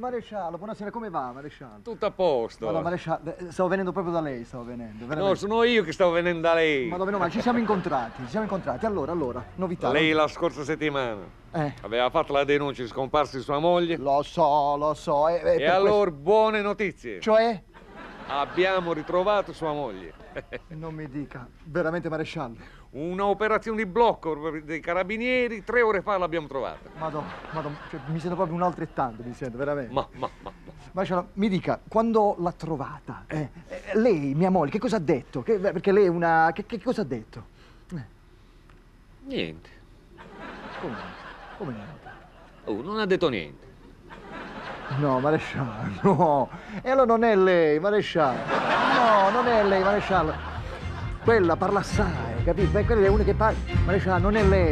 Maresciallo, buonasera, come va, maresciallo? Tutto a posto. Madonna, maresciallo, eh, stavo venendo proprio da lei, stavo venendo, veramente. No, sono io che stavo venendo da lei. Madonna, ma ci siamo incontrati, ci siamo incontrati. Allora, allora, novità. Lei la scorsa settimana Eh, aveva fatto la denuncia di scomparsa di sua moglie. lo so, lo so. eh, eh, E allora, buone notizie. questo- Cioè? Abbiamo ritrovato sua moglie. Non mi dica, veramente maresciallo. Un'operazione di blocco dei carabinieri, tre ore fa l'abbiamo trovata. Madonna, madonna, cioè, mi sento proprio un altrettanto, mi sento, veramente. Ma, ma, ma, ma. Maresciallo, mi dica, quando l'ha trovata, eh, eh, lei, mia moglie, che cosa ha detto? Che- perché lei è una... Che, che cosa ha detto? Eh, Niente. come, come niente? Oh, non ha detto niente. No, maresciallo, no. E allora non è lei, maresciallo. No, non è lei, maresciallo. Quella parla assai, capito? Beh, quella è una che parla. Maresciallo, non è lei.